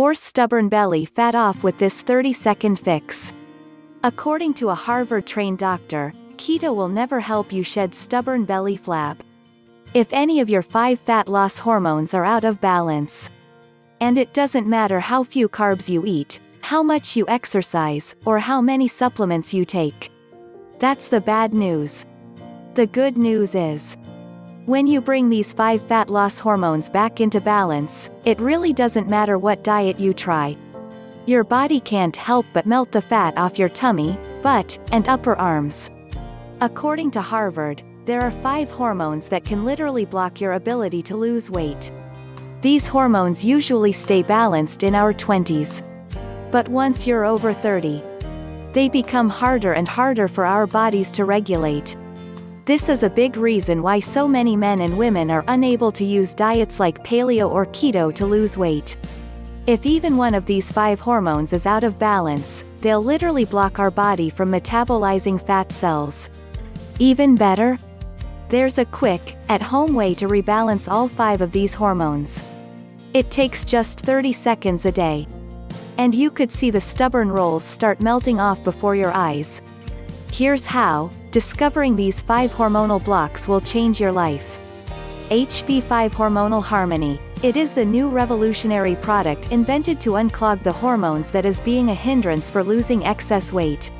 force stubborn belly fat off with this 30-second fix. According to a Harvard-trained doctor, keto will never help you shed stubborn belly flab. If any of your five fat loss hormones are out of balance. And it doesn't matter how few carbs you eat, how much you exercise, or how many supplements you take. That's the bad news. The good news is. When you bring these five fat loss hormones back into balance, it really doesn't matter what diet you try, your body can't help but melt the fat off your tummy, butt, and upper arms. According to Harvard, there are five hormones that can literally block your ability to lose weight. These hormones usually stay balanced in our 20s. But once you're over 30, they become harder and harder for our bodies to regulate. This is a big reason why so many men and women are unable to use diets like paleo or keto to lose weight. If even one of these five hormones is out of balance, they'll literally block our body from metabolizing fat cells. Even better? There's a quick, at-home way to rebalance all five of these hormones. It takes just 30 seconds a day. And you could see the stubborn rolls start melting off before your eyes. Here's how, discovering these five hormonal blocks will change your life. HB5 Hormonal Harmony, it is the new revolutionary product invented to unclog the hormones that is being a hindrance for losing excess weight.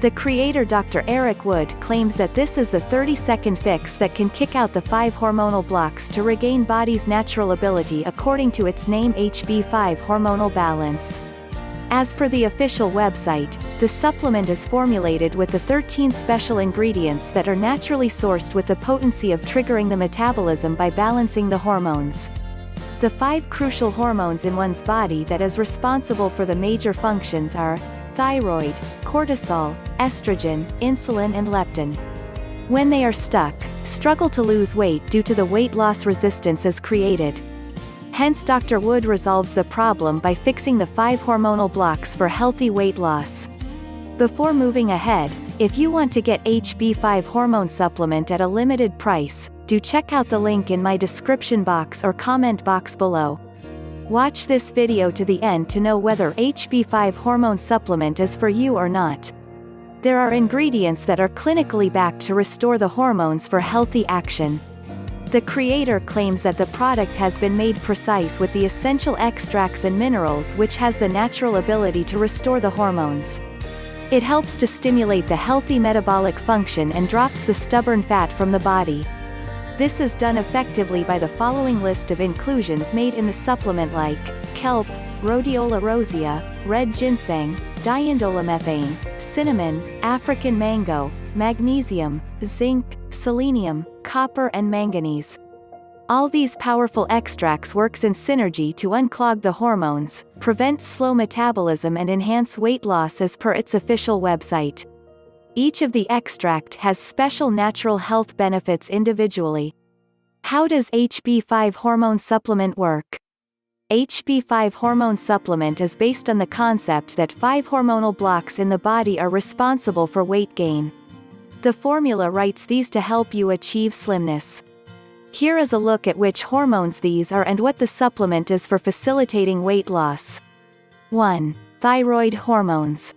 The creator Dr. Eric Wood claims that this is the 30-second fix that can kick out the five hormonal blocks to regain body's natural ability according to its name HB5 hormonal balance. As per the official website, the supplement is formulated with the 13 special ingredients that are naturally sourced with the potency of triggering the metabolism by balancing the hormones. The five crucial hormones in one's body that is responsible for the major functions are thyroid, cortisol, estrogen, insulin and leptin. When they are stuck, struggle to lose weight due to the weight loss resistance is created. Hence Dr. Wood resolves the problem by fixing the five hormonal blocks for healthy weight loss. Before moving ahead, if you want to get HB5 hormone supplement at a limited price, do check out the link in my description box or comment box below. Watch this video to the end to know whether HB5 hormone supplement is for you or not. There are ingredients that are clinically backed to restore the hormones for healthy action. The creator claims that the product has been made precise with the essential extracts and minerals which has the natural ability to restore the hormones. It helps to stimulate the healthy metabolic function and drops the stubborn fat from the body. This is done effectively by the following list of inclusions made in the supplement like, kelp, rhodiola rosea, red ginseng, diindolylmethane, cinnamon, African mango, magnesium, zinc, selenium, copper and manganese. All these powerful extracts works in synergy to unclog the hormones, prevent slow metabolism and enhance weight loss as per its official website. Each of the extract has special natural health benefits individually. How does HB5 hormone supplement work? HB5 hormone supplement is based on the concept that five hormonal blocks in the body are responsible for weight gain. The formula rights these to help you achieve slimness. Here is a look at which hormones these are and what the supplement is for facilitating weight loss. 1. Thyroid hormones.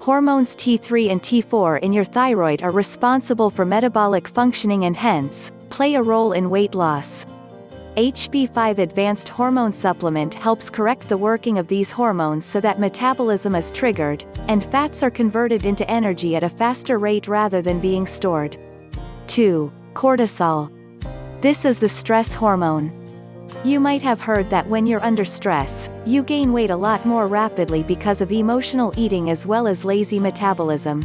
Hormones T3 and T4 in your thyroid are responsible for metabolic functioning and hence, play a role in weight loss. HB5 Advanced Hormone Supplement helps correct the working of these hormones so that metabolism is triggered, and fats are converted into energy at a faster rate rather than being stored. 2. Cortisol. This is the stress hormone. You might have heard that when you're under stress, you gain weight a lot more rapidly because of emotional eating as well as lazy metabolism.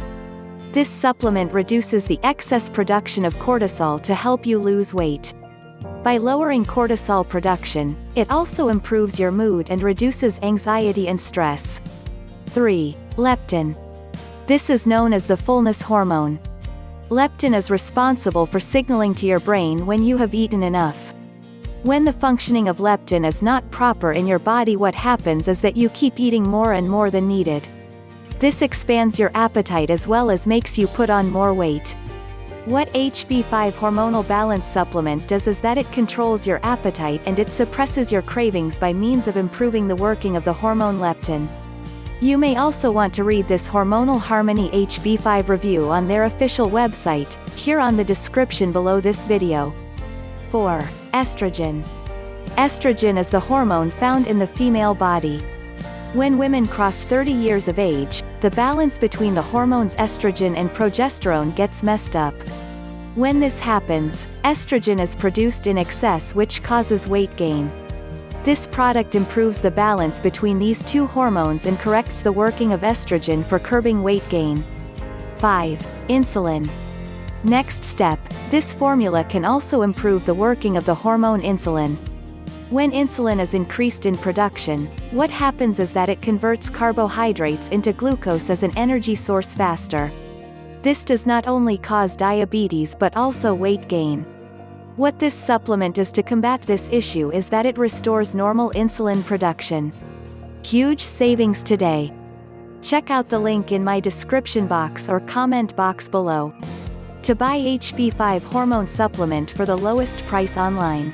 This supplement reduces the excess production of cortisol to help you lose weight. By lowering cortisol production, it also improves your mood and reduces anxiety and stress. 3. Leptin. This is known as the fullness hormone. Leptin is responsible for signaling to your brain when you have eaten enough. When the functioning of leptin is not proper in your body what happens is that you keep eating more and more than needed. This expands your appetite as well as makes you put on more weight. What HB5 hormonal balance supplement does is that it controls your appetite and it suppresses your cravings by means of improving the working of the hormone leptin. You may also want to read this Hormonal Harmony HB5 review on their official website, here on the description below this video. 4. Estrogen. Estrogen is the hormone found in the female body. When women cross 30 years of age, the balance between the hormones estrogen and progesterone gets messed up. When this happens, estrogen is produced in excess which causes weight gain. This product improves the balance between these two hormones and corrects the working of estrogen for curbing weight gain. 5. Insulin. Next step, this formula can also improve the working of the hormone insulin. When insulin is increased in production, what happens is that it converts carbohydrates into glucose as an energy source faster. This does not only cause diabetes but also weight gain. What this supplement does to combat this issue is that it restores normal insulin production. Huge savings today. Check out the link in my description box or comment box below. To buy HB5 hormone supplement for the lowest price online.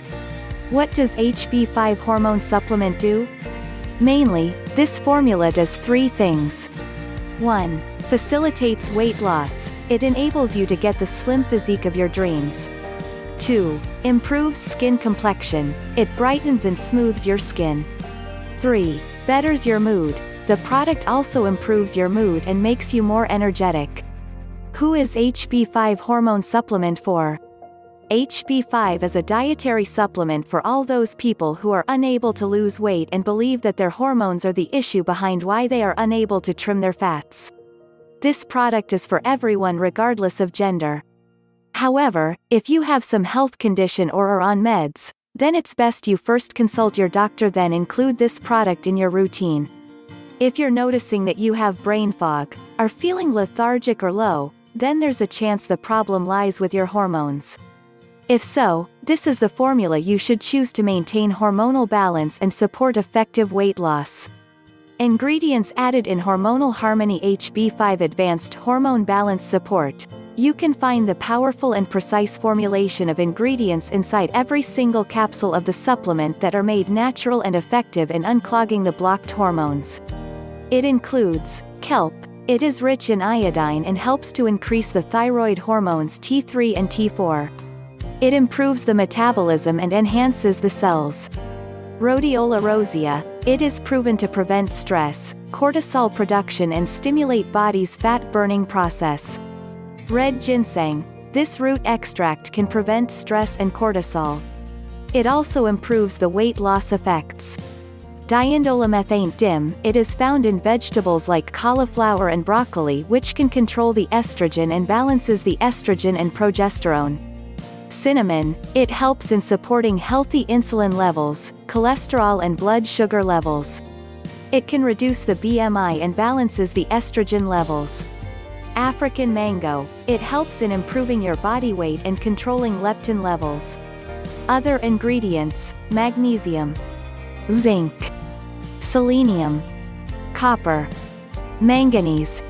What does HB5 hormone supplement do? Mainly, this formula does three things. 1. Facilitates weight loss, it enables you to get the slim physique of your dreams. 2. Improves skin complexion, it brightens and smooths your skin. 3. Betters your mood, the product also improves your mood and makes you more energetic. Who is HB5 hormone supplement for? HB5 is a dietary supplement for all those people who are unable to lose weight and believe that their hormones are the issue behind why they are unable to trim their fats. This product is for everyone regardless of gender. However, if you have some health condition or are on meds, then it's best you first consult your doctor then include this product in your routine. If you're noticing that you have brain fog, are feeling lethargic or low, then there's a chance the problem lies with your hormones. If so, this is the formula you should choose to maintain hormonal balance and support effective weight loss. Ingredients added in Hormonal Harmony HB5 Advanced Hormone Balance Support. You can find the powerful and precise formulation of ingredients inside every single capsule of the supplement that are made natural and effective in unclogging the blocked hormones. It includes kelp. It is rich in iodine and helps to increase the thyroid hormones T3 and T4. It improves the metabolism and enhances the cells. Rhodiola rosea, it is proven to prevent stress, cortisol production and stimulate body's fat-burning process. Red ginseng. This root extract can prevent stress and cortisol. It also improves the weight loss effects. Diindolylmethane DIM, it is found in vegetables like cauliflower and broccoli which can control the estrogen and balances the estrogen and progesterone. Cinnamon, it helps in supporting healthy insulin levels, cholesterol and blood sugar levels. It can reduce the BMI and balances the estrogen levels. African mango, it helps in improving your body weight and controlling leptin levels. Other ingredients, magnesium, zinc, selenium, copper, manganese.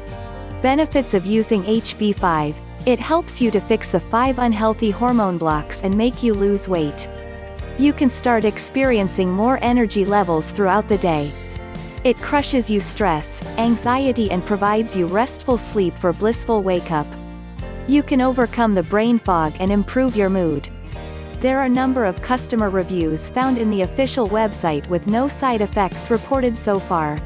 Benefits of using HB5, it helps you to fix the 5 unhealthy hormone blocks and make you lose weight. You can start experiencing more energy levels throughout the day. It crushes you stress, anxiety and provides you restful sleep for blissful wake-up. You can overcome the brain fog and improve your mood. There are a number of customer reviews found in the official website with no side effects reported so far.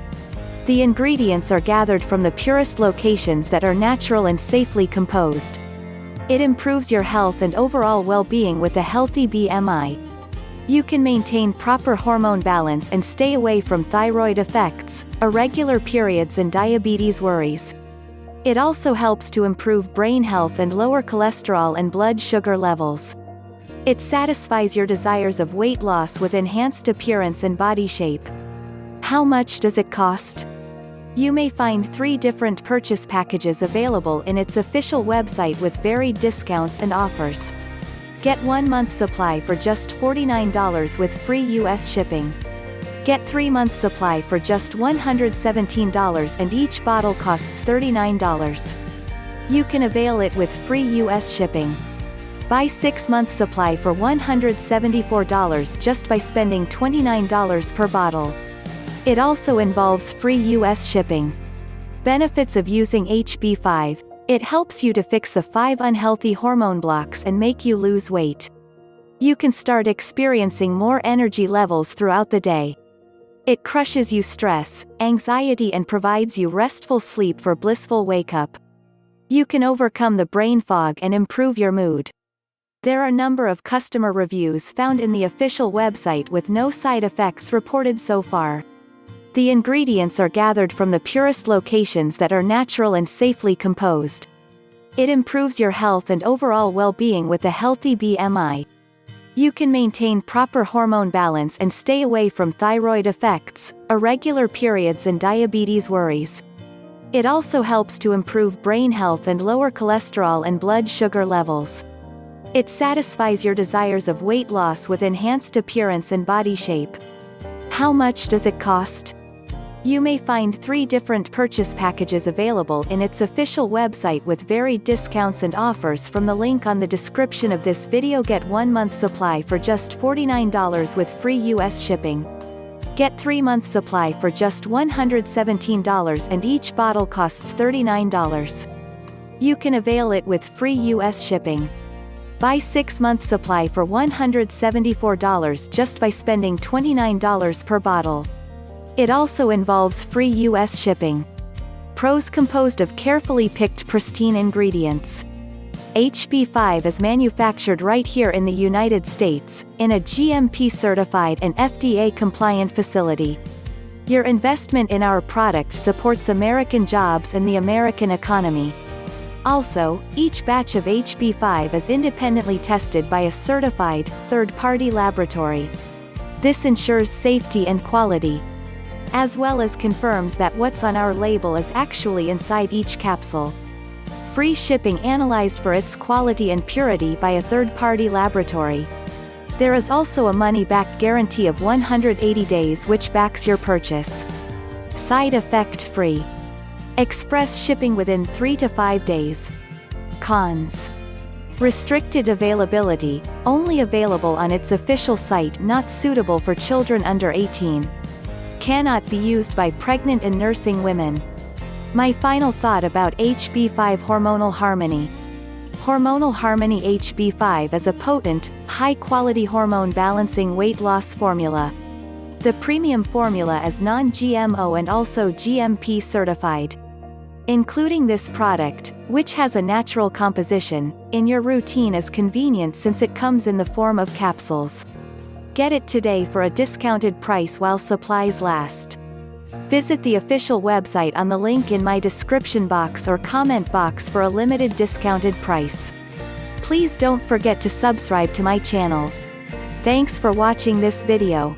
The ingredients are gathered from the purest locations that are natural and safely composed. It improves your health and overall well-being with a healthy BMI, you can maintain proper hormone balance and stay away from thyroid effects, irregular periods and diabetes worries. It also helps to improve brain health and lower cholesterol and blood sugar levels. It satisfies your desires of weight loss with enhanced appearance and body shape. How much does it cost? You may find three different purchase packages available in its official website with varied discounts and offers. Get one month supply for just $49 with free US shipping. Get 3 month supply for just $117 and each bottle costs $39. You can avail it with free U.S. shipping. Buy 6-month supply for $174 just by spending $29 per bottle. It also involves free U.S. shipping. Benefits of using HB5. It helps you to fix the 5 unhealthy hormone blocks and make you lose weight. You can start experiencing more energy levels throughout the day. It crushes you stress, anxiety and provides you restful sleep for blissful wake-up. You can overcome the brain fog and improve your mood. There are a number of customer reviews found in the official website with no side effects reported so far. The ingredients are gathered from the purest locations that are natural and safely composed. It improves your health and overall well-being with a healthy BMI. You can maintain proper hormone balance and stay away from thyroid effects, irregular periods and diabetes worries. It also helps to improve brain health and lower cholesterol and blood sugar levels. It satisfies your desires of weight loss with enhanced appearance and body shape. How much does it cost? You may find three different purchase packages available in its official website with varied discounts and offers from the link on the description of this video get one month supply for just $49 with free US shipping. Get 3 month supply for just $117 and each bottle costs $39. You can avail it with free US shipping. Buy 6 month supply for $174 just by spending $29 per bottle. It also involves free U.S. shipping. Pros composed of carefully picked pristine ingredients. HB5 is manufactured right here in the United States, in a GMP-certified and FDA-compliant facility. Your investment in our product supports American jobs and the American economy. Also, each batch of HB5 is independently tested by a certified, third-party laboratory. This ensures safety and quality, as well as confirms that what's on our label is actually inside each capsule. Free shipping analyzed for its quality and purity by a third-party laboratory. There is also a money-back guarantee of 180 days which backs your purchase. Side effect free. Express shipping within 3 to 5 days. Cons. Restricted availability, only available on its official site not suitable for children under 18 cannot be used by pregnant and nursing women. My final thought about HB5 Hormonal Harmony. Hormonal Harmony HB5 is a potent, high-quality hormone balancing weight loss formula. The premium formula is non-GMO and also GMP certified. Including this product, which has a natural composition, in your routine is convenient since it comes in the form of capsules. Get it today for a discounted price while supplies last. Visit the official website on the link in my description box or comment box for a limited discounted price. Please don't forget to subscribe to my channel. Thanks for watching this video.